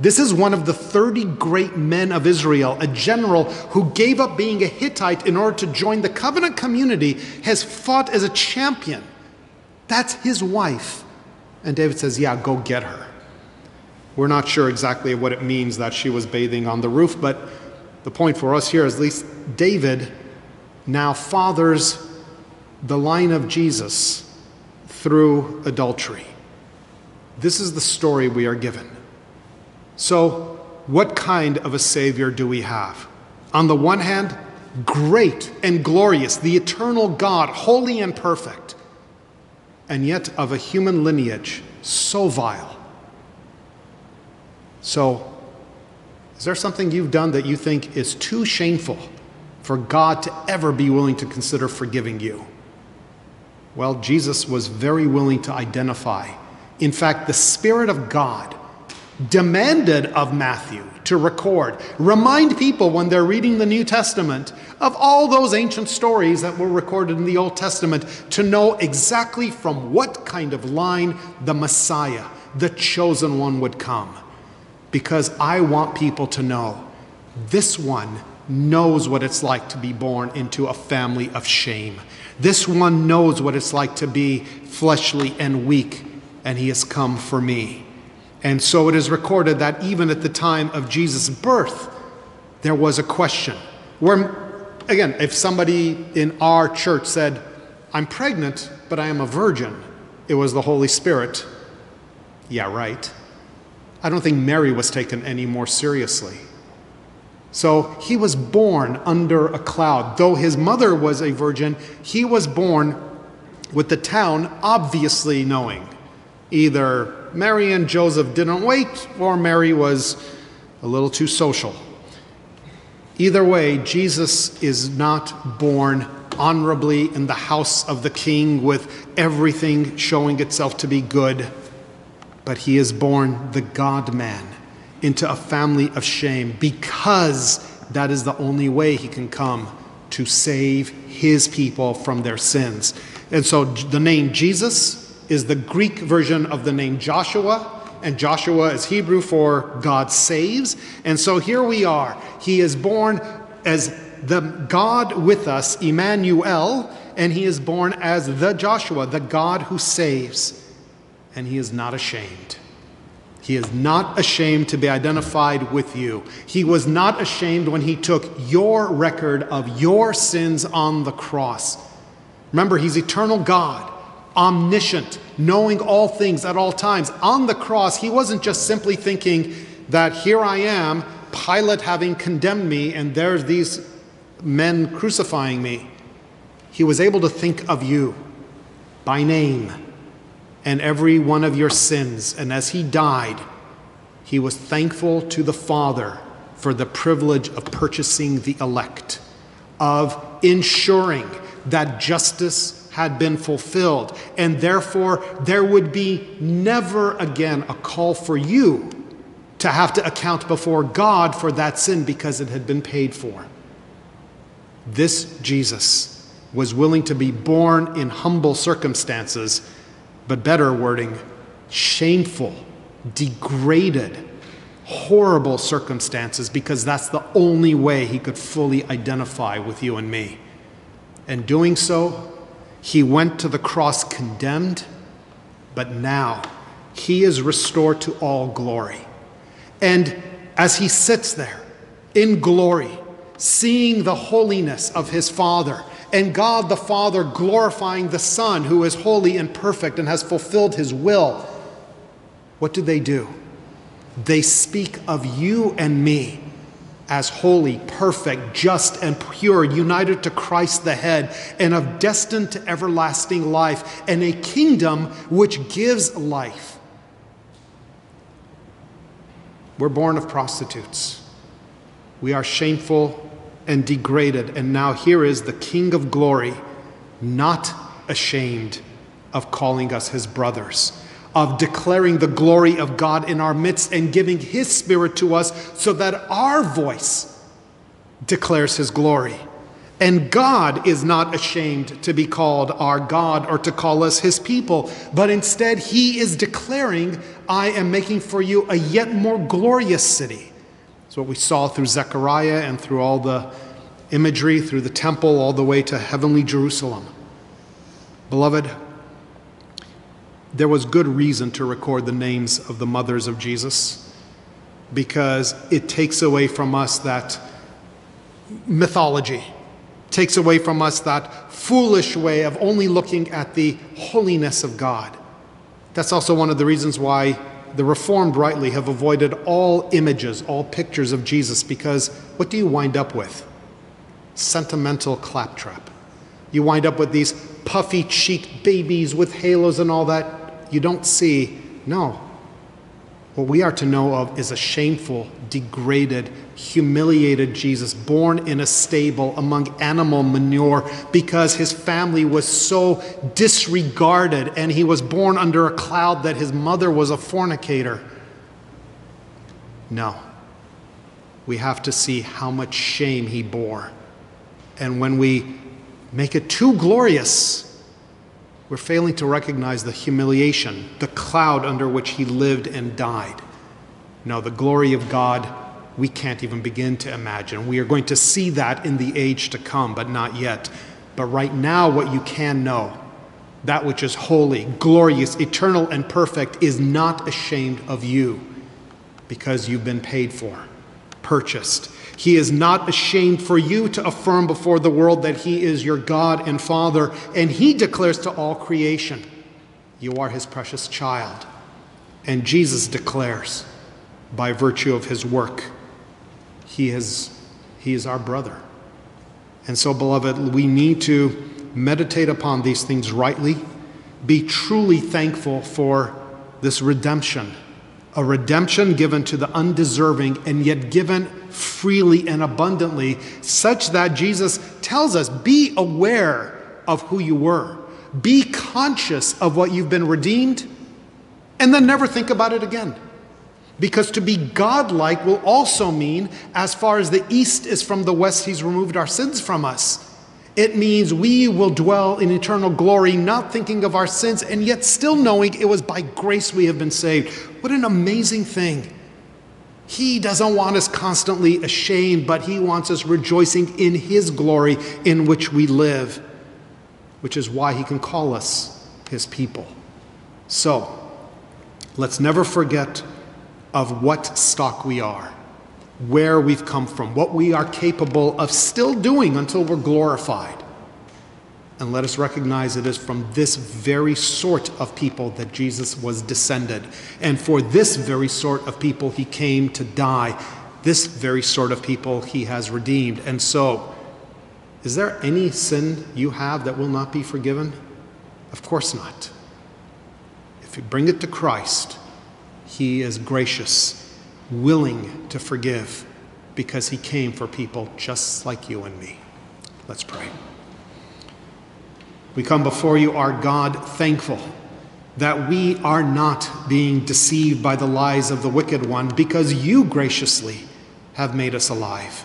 This is one of the 30 great men of Israel, a general who gave up being a Hittite in order to join the covenant community, has fought as a champion. That's his wife. And David says, Yeah, go get her. We're not sure exactly what it means that she was bathing on the roof, but the point for us here is at least David now fathers the line of Jesus through adultery. This is the story we are given. So, what kind of a Savior do we have? On the one hand, great and glorious, the eternal God, holy and perfect, and yet of a human lineage so vile. So, is there something you've done that you think is too shameful for God to ever be willing to consider forgiving you? Well, Jesus was very willing to identify. In fact, the Spirit of God demanded of Matthew to record, remind people when they're reading the New Testament of all those ancient stories that were recorded in the Old Testament to know exactly from what kind of line the Messiah, the chosen one, would come. Because I want people to know this one knows what it's like to be born into a family of shame. This one knows what it's like to be fleshly and weak, and he has come for me. And so it is recorded that even at the time of Jesus' birth, there was a question. Where, again, if somebody in our church said, I'm pregnant, but I am a virgin, it was the Holy Spirit. Yeah, right. I don't think Mary was taken any more seriously. So he was born under a cloud. Though his mother was a virgin, he was born with the town obviously knowing. Either Mary and Joseph didn't wait, or Mary was a little too social. Either way, Jesus is not born honorably in the house of the king with everything showing itself to be good, but he is born the God man into a family of shame because that is the only way he can come to save his people from their sins. And so the name Jesus is the Greek version of the name Joshua, and Joshua is Hebrew for God saves. And so here we are. He is born as the God with us, Emmanuel, and he is born as the Joshua, the God who saves. And he is not ashamed. He is not ashamed to be identified with you. He was not ashamed when he took your record of your sins on the cross. Remember, he's eternal God, omniscient, knowing all things at all times. On the cross, he wasn't just simply thinking that here I am, Pilate having condemned me, and there's these men crucifying me. He was able to think of you by name and every one of your sins. And as he died, he was thankful to the Father for the privilege of purchasing the elect, of ensuring that justice had been fulfilled. And therefore, there would be never again a call for you to have to account before God for that sin because it had been paid for. This Jesus was willing to be born in humble circumstances but better wording, shameful, degraded, horrible circumstances because that's the only way he could fully identify with you and me. And doing so, he went to the cross condemned, but now he is restored to all glory. And as he sits there in glory, seeing the holiness of his Father, and God the Father glorifying the Son, who is holy and perfect and has fulfilled his will, what do they do? They speak of you and me as holy, perfect, just, and pure, united to Christ the head, and of destined to everlasting life, and a kingdom which gives life. We're born of prostitutes. We are shameful and degraded. And now here is the King of glory, not ashamed of calling us his brothers, of declaring the glory of God in our midst and giving his spirit to us so that our voice declares his glory. And God is not ashamed to be called our God or to call us his people, but instead he is declaring, I am making for you a yet more glorious city it's what we saw through Zechariah and through all the imagery, through the temple, all the way to heavenly Jerusalem. Beloved, there was good reason to record the names of the mothers of Jesus because it takes away from us that mythology, takes away from us that foolish way of only looking at the holiness of God. That's also one of the reasons why the Reformed rightly have avoided all images, all pictures of Jesus, because what do you wind up with? Sentimental claptrap. You wind up with these puffy cheeked babies with halos and all that. You don't see, no, what we are to know of is a shameful, degraded, humiliated Jesus born in a stable among animal manure because his family was so disregarded and he was born under a cloud that his mother was a fornicator. No. We have to see how much shame he bore. And when we make it too glorious, we're failing to recognize the humiliation, the cloud under which he lived and died. No, the glory of God we can't even begin to imagine. We are going to see that in the age to come, but not yet. But right now, what you can know, that which is holy, glorious, eternal, and perfect, is not ashamed of you because you've been paid for, purchased. He is not ashamed for you to affirm before the world that He is your God and Father, and He declares to all creation, You are His precious child. And Jesus declares, by virtue of His work, He is, he is our brother. And so, beloved, we need to meditate upon these things rightly, be truly thankful for this redemption, a redemption given to the undeserving and yet given freely and abundantly, such that Jesus tells us be aware of who you were, be conscious of what you've been redeemed, and then never think about it again. Because to be godlike will also mean, as far as the east is from the west, he's removed our sins from us. It means we will dwell in eternal glory, not thinking of our sins, and yet still knowing it was by grace we have been saved. What an amazing thing. He doesn't want us constantly ashamed, but He wants us rejoicing in His glory in which we live, which is why He can call us His people. So, let's never forget of what stock we are, where we've come from, what we are capable of still doing until we're glorified. And let us recognize it is from this very sort of people that Jesus was descended. And for this very sort of people he came to die. This very sort of people he has redeemed. And so, is there any sin you have that will not be forgiven? Of course not. If you bring it to Christ, he is gracious, willing to forgive, because he came for people just like you and me. Let's pray. We come before you, our God, thankful that we are not being deceived by the lies of the wicked one because you graciously have made us alive.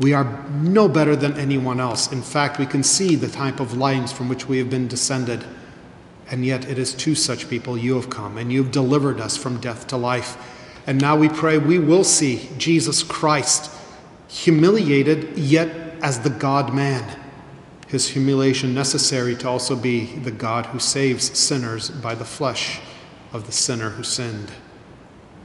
We are no better than anyone else. In fact, we can see the type of lines from which we have been descended. And yet, it is to such people you have come, and you have delivered us from death to life. And now we pray we will see Jesus Christ humiliated, yet as the God man his humiliation necessary to also be the God who saves sinners by the flesh of the sinner who sinned.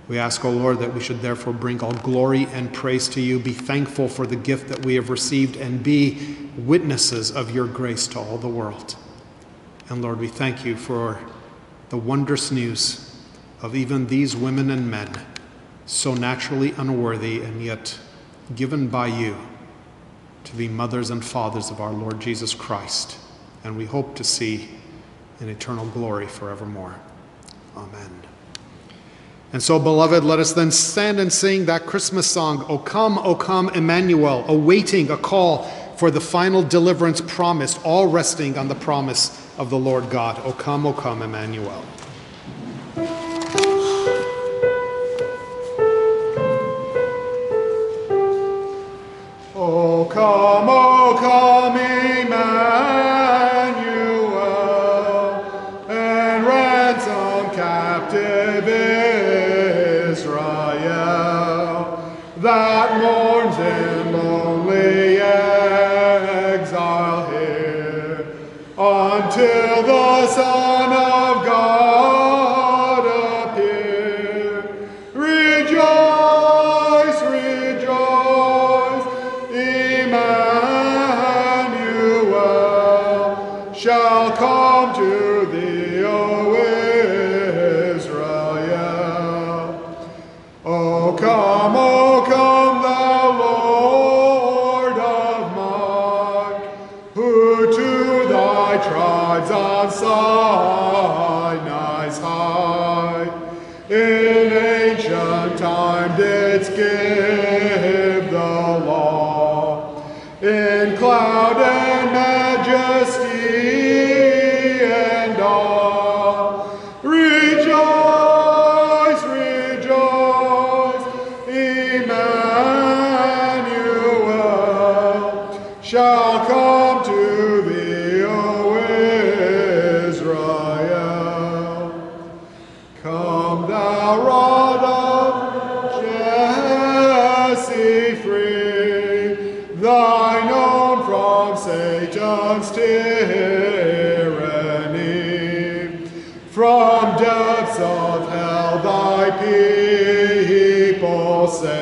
We ask, O oh Lord, that we should therefore bring all glory and praise to you, be thankful for the gift that we have received, and be witnesses of your grace to all the world. And Lord, we thank you for the wondrous news of even these women and men, so naturally unworthy and yet given by you to be mothers and fathers of our Lord Jesus Christ, and we hope to see in eternal glory forevermore. Amen. And so, beloved, let us then stand and sing that Christmas song, O come, O come, Emmanuel, awaiting a call for the final deliverance promised, all resting on the promise of the Lord God. O come, O come, Emmanuel. O come, oh until didst people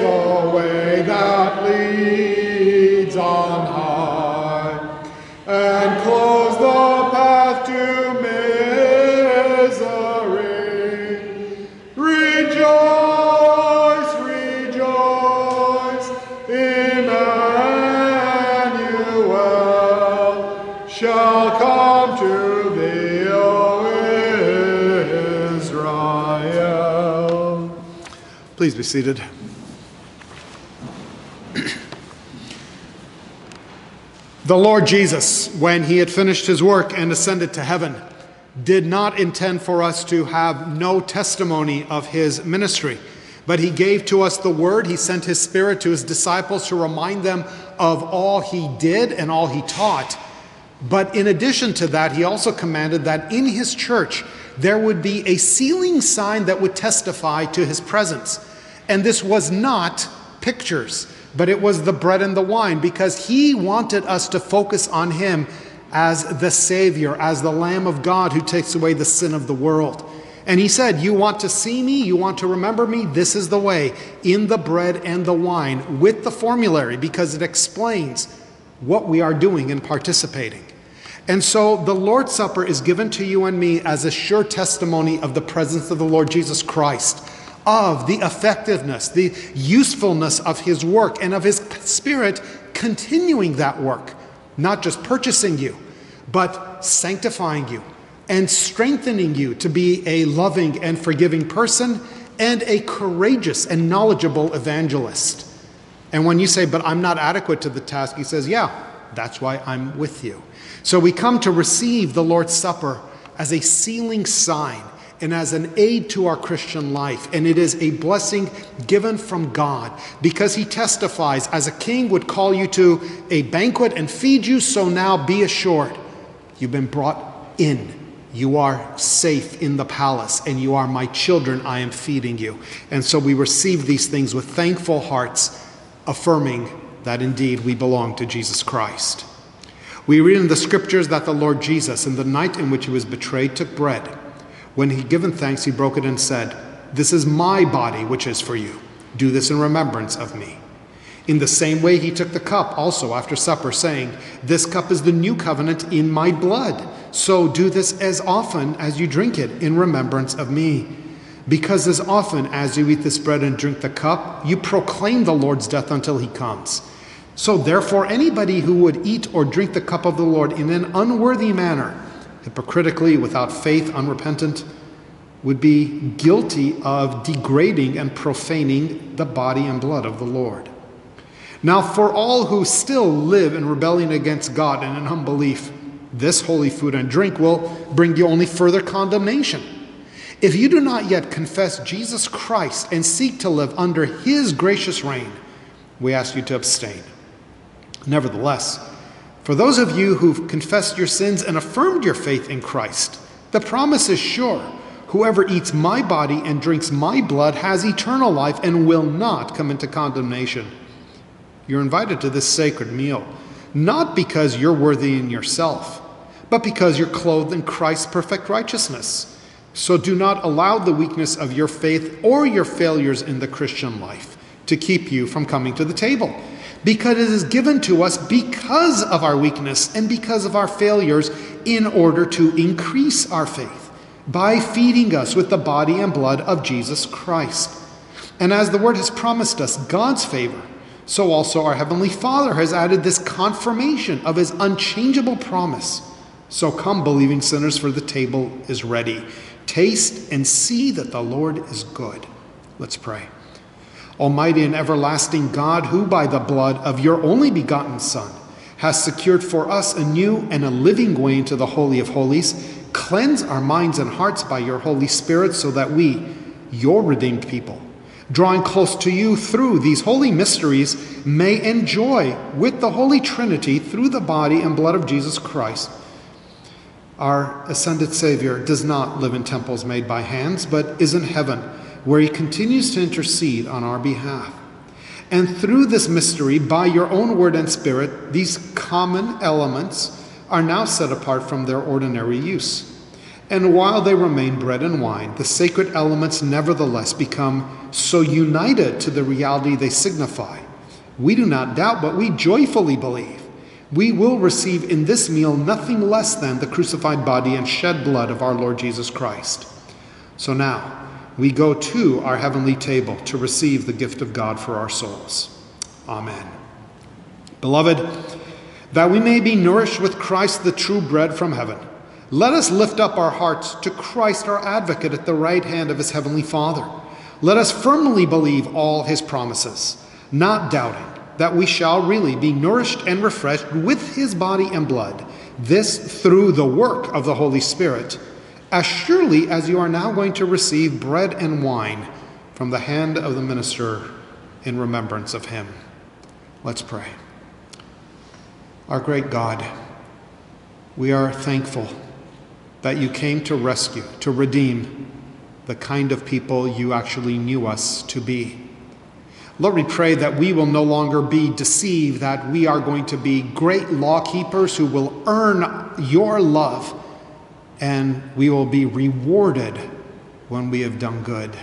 the way that leads on high, and close the path to misery. Rejoice, rejoice, Emmanuel shall come to thee, O Israel. Please be seated. The Lord Jesus, when he had finished his work and ascended to heaven, did not intend for us to have no testimony of his ministry, but he gave to us the word. He sent his spirit to his disciples to remind them of all he did and all he taught. But in addition to that, he also commanded that in his church there would be a sealing sign that would testify to his presence. And this was not pictures, but it was the bread and the wine because he wanted us to focus on him as the Savior, as the Lamb of God who takes away the sin of the world. And he said, You want to see me? You want to remember me? This is the way in the bread and the wine with the formulary because it explains what we are doing and participating. And so the Lord's Supper is given to you and me as a sure testimony of the presence of the Lord Jesus Christ, of the effectiveness, the usefulness of his work, and of his spirit continuing that work, not just purchasing you, but sanctifying you and strengthening you to be a loving and forgiving person and a courageous and knowledgeable evangelist. And when you say, But I'm not adequate to the task, he says, Yeah, that's why I'm with you. So we come to receive the Lord's Supper as a sealing sign and as an aid to our Christian life. And it is a blessing given from God because he testifies, as a king would call you to a banquet and feed you, so now be assured you've been brought in. You are safe in the palace, and you are my children. I am feeding you. And so we receive these things with thankful hearts, affirming that indeed we belong to Jesus Christ. We read in the scriptures that the Lord Jesus, in the night in which he was betrayed, took bread. When he had given thanks, he broke it and said, This is my body, which is for you. Do this in remembrance of me. In the same way, he took the cup also after supper, saying, This cup is the new covenant in my blood. So do this as often as you drink it in remembrance of me. Because as often as you eat this bread and drink the cup, you proclaim the Lord's death until he comes. So therefore, anybody who would eat or drink the cup of the Lord in an unworthy manner, hypocritically, without faith, unrepentant, would be guilty of degrading and profaning the body and blood of the Lord. Now, for all who still live in rebellion against God and in unbelief, this holy food and drink will bring you only further condemnation. If you do not yet confess Jesus Christ and seek to live under his gracious reign, we ask you to abstain. Nevertheless, for those of you who've confessed your sins and affirmed your faith in Christ, the promise is sure Whoever eats my body and drinks my blood has eternal life and will not come into condemnation. You're invited to this sacred meal, not because you're worthy in yourself, but because you're clothed in Christ's perfect righteousness. So do not allow the weakness of your faith or your failures in the Christian life to keep you from coming to the table. Because it is given to us because of our weakness and because of our failures in order to increase our faith by feeding us with the body and blood of Jesus Christ. And as the Word has promised us God's favor, so also our Heavenly Father has added this confirmation of His unchangeable promise. So come, believing sinners, for the table is ready. Taste and see that the Lord is good. Let's pray. Almighty and everlasting God, who by the blood of your only begotten Son has secured for us a new and a living way into the Holy of Holies, Cleanse our minds and hearts by your Holy Spirit so that we, your redeemed people, drawing close to you through these holy mysteries, may enjoy with the Holy Trinity through the body and blood of Jesus Christ. Our ascended Savior does not live in temples made by hands, but is in heaven, where he continues to intercede on our behalf. And through this mystery, by your own word and spirit, these common elements are now set apart from their ordinary use. And while they remain bread and wine, the sacred elements nevertheless become so united to the reality they signify. We do not doubt, but we joyfully believe. We will receive in this meal nothing less than the crucified body and shed blood of our Lord Jesus Christ. So now, we go to our heavenly table to receive the gift of God for our souls. Amen. Beloved, that we may be nourished with Christ, the true bread from heaven. Let us lift up our hearts to Christ, our advocate, at the right hand of his heavenly Father. Let us firmly believe all his promises, not doubting that we shall really be nourished and refreshed with his body and blood, this through the work of the Holy Spirit, as surely as you are now going to receive bread and wine from the hand of the minister in remembrance of him. Let's pray. Our great God, we are thankful that you came to rescue, to redeem the kind of people you actually knew us to be. Lord, we pray that we will no longer be deceived, that we are going to be great law keepers who will earn your love, and we will be rewarded when we have done good.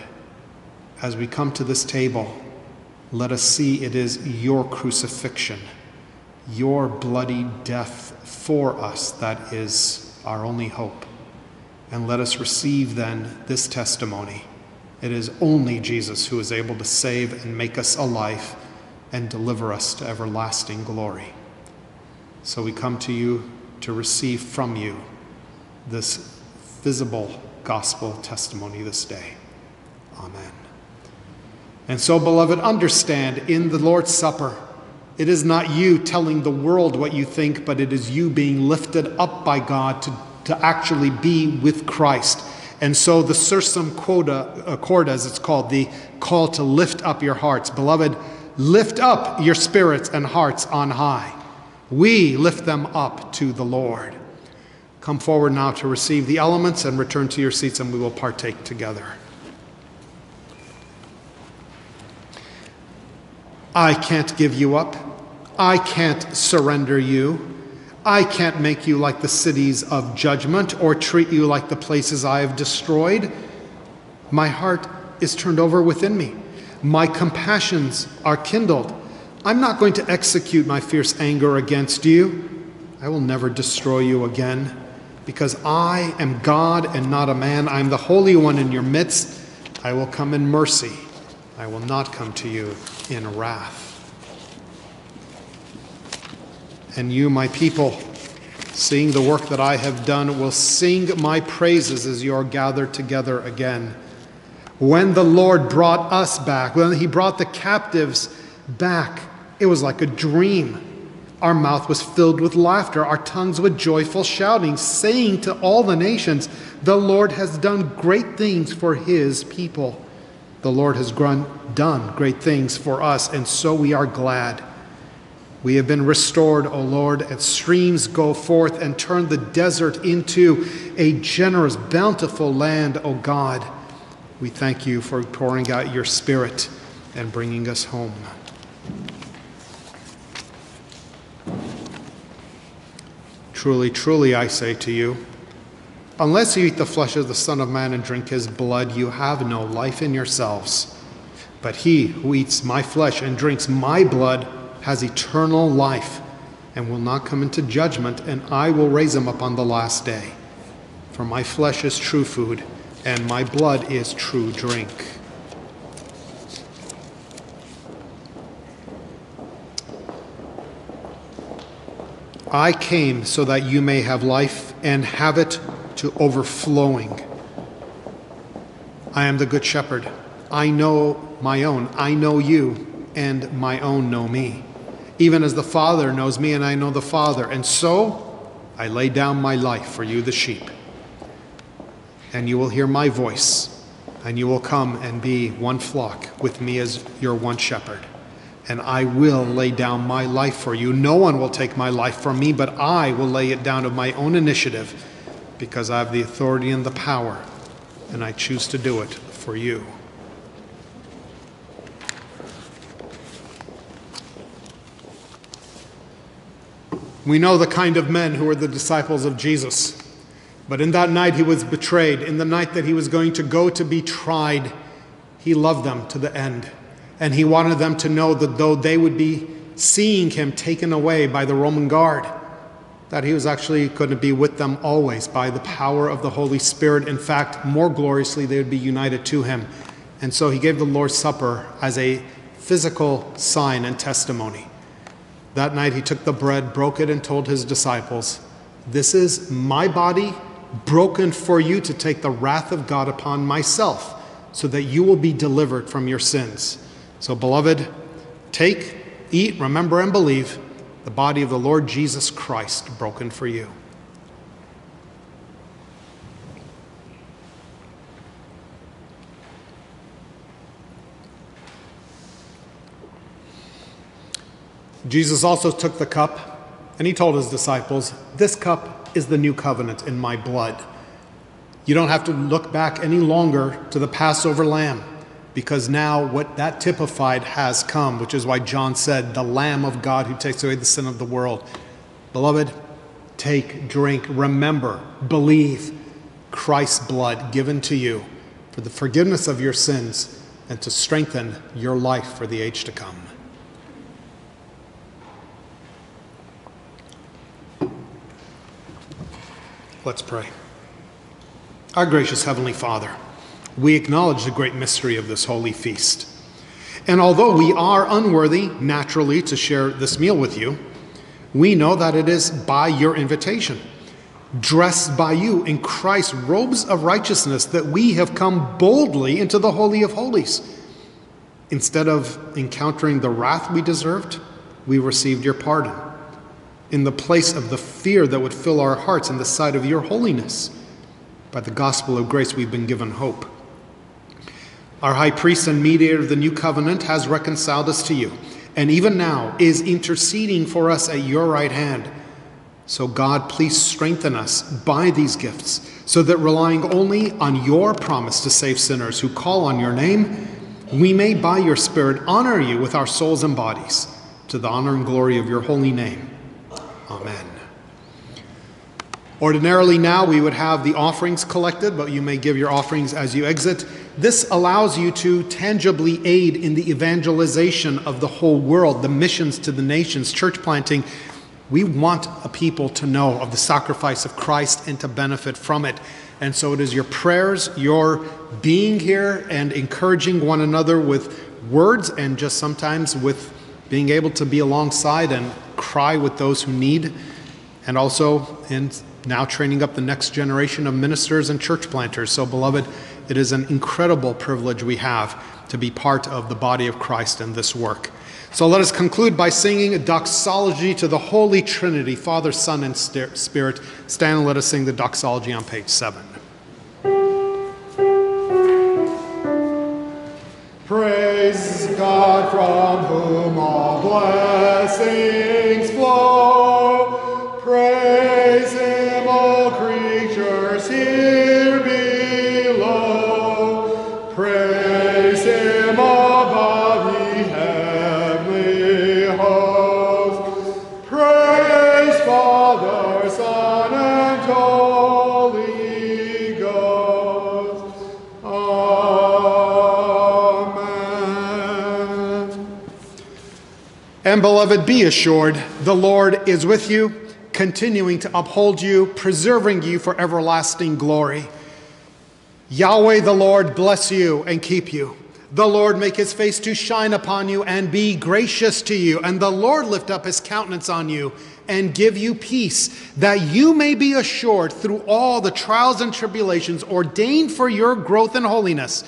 As we come to this table, let us see it is your crucifixion your bloody death for us that is our only hope. And let us receive then this testimony. It is only Jesus who is able to save and make us alive and deliver us to everlasting glory. So we come to you to receive from you this visible gospel testimony this day. Amen. And so, beloved, understand in the Lord's Supper, it is not you telling the world what you think, but it is you being lifted up by God to, to actually be with Christ. And so the sursum corda, uh, accord, as it's called, the call to lift up your hearts. Beloved, lift up your spirits and hearts on high. We lift them up to the Lord. Come forward now to receive the elements and return to your seats, and we will partake together. I can't give you up. I can't surrender you. I can't make you like the cities of judgment or treat you like the places I have destroyed. My heart is turned over within me. My compassions are kindled. I'm not going to execute my fierce anger against you. I will never destroy you again because I am God and not a man. I am the Holy One in your midst. I will come in mercy. I will not come to you in wrath. And you, my people, seeing the work that I have done, will sing my praises as you are gathered together again. When the Lord brought us back, when He brought the captives back, it was like a dream. Our mouth was filled with laughter, our tongues with joyful shouting, saying to all the nations, The Lord has done great things for His people. The Lord has done great things for us, and so we are glad. We have been restored, O Lord, and streams go forth and turn the desert into a generous, bountiful land, O God. We thank you for pouring out your Spirit and bringing us home. Truly, truly, I say to you, unless you eat the flesh of the Son of Man and drink his blood, you have no life in yourselves. But he who eats my flesh and drinks my blood has eternal life and will not come into judgment, and I will raise him up on the last day. For my flesh is true food, and my blood is true drink. I came so that you may have life and have it to overflowing. I am the good shepherd. I know my own. I know you, and my own know me. Even as the Father knows me, and I know the Father. And so I lay down my life for you, the sheep. And you will hear my voice, and you will come and be one flock with me as your one shepherd and I will lay down my life for you. No one will take my life from me, but I will lay it down of my own initiative because I have the authority and the power, and I choose to do it for you. We know the kind of men who were the disciples of Jesus. But in that night he was betrayed, in the night that he was going to go to be tried, he loved them to the end. And he wanted them to know that though they would be seeing him taken away by the Roman guard, that he was actually going to be with them always by the power of the Holy Spirit. In fact, more gloriously, they would be united to him. And so he gave the Lord's Supper as a physical sign and testimony. That night he took the bread, broke it, and told his disciples, This is my body broken for you to take the wrath of God upon myself, so that you will be delivered from your sins. So, beloved, take, eat, remember, and believe the body of the Lord Jesus Christ broken for you. Jesus also took the cup and he told his disciples, This cup is the new covenant in my blood. You don't have to look back any longer to the Passover lamb because now what that typified has come, which is why John said, the Lamb of God who takes away the sin of the world. Beloved, take, drink, remember, believe Christ's blood given to you for the forgiveness of your sins and to strengthen your life for the age to come. Let's pray. Our gracious Heavenly Father, we acknowledge the great mystery of this holy feast. And although we are unworthy, naturally, to share this meal with you, we know that it is by your invitation, dressed by you in Christ's robes of righteousness, that we have come boldly into the Holy of Holies. Instead of encountering the wrath we deserved, we received your pardon. In the place of the fear that would fill our hearts in the sight of your holiness, by the gospel of grace, we've been given hope. Our high priest and mediator of the new covenant has reconciled us to you, and even now is interceding for us at your right hand. So, God, please strengthen us by these gifts, so that relying only on your promise to save sinners who call on your name, we may by your Spirit honor you with our souls and bodies, to the honor and glory of your holy name. Amen. Ordinarily, now we would have the offerings collected, but you may give your offerings as you exit. This allows you to tangibly aid in the evangelization of the whole world, the missions to the nations, church planting. We want a people to know of the sacrifice of Christ and to benefit from it. And so it is your prayers, your being here and encouraging one another with words and just sometimes with being able to be alongside and cry with those who need, and also in now training up the next generation of ministers and church planters. So, beloved, it is an incredible privilege we have to be part of the body of Christ in this work. So let us conclude by singing a doxology to the Holy Trinity, Father, Son, and Spirit. Stand and let us sing the doxology on page seven. Praise God from whom all blessings flow. And beloved, be assured the Lord is with you, continuing to uphold you, preserving you for everlasting glory. Yahweh the Lord bless you and keep you. The Lord make his face to shine upon you and be gracious to you. And the Lord lift up his countenance on you and give you peace, that you may be assured through all the trials and tribulations ordained for your growth in holiness.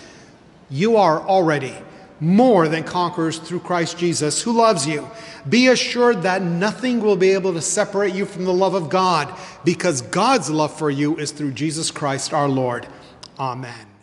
You are already more than conquerors through Christ Jesus, who loves you. Be assured that nothing will be able to separate you from the love of God, because God's love for you is through Jesus Christ our Lord. Amen.